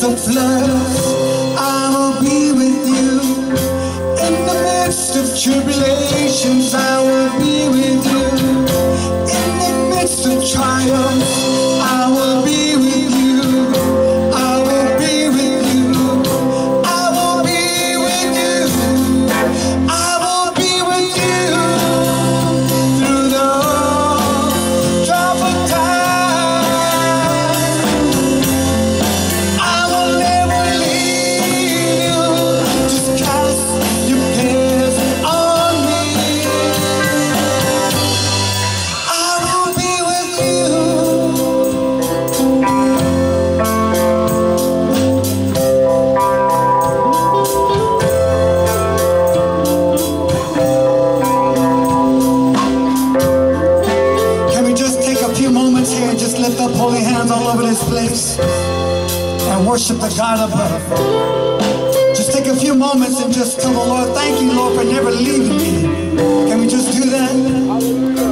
midst floods, I will be with you. In the midst of tribulations, worship the God above? Just take a few moments and just tell the Lord, thank you, Lord, for never leaving me. Can we just do that?